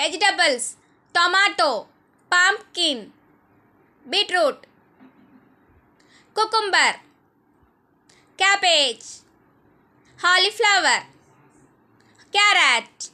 vegetables tomato pumpkin beetroot cucumber cabbage cauliflower carrot.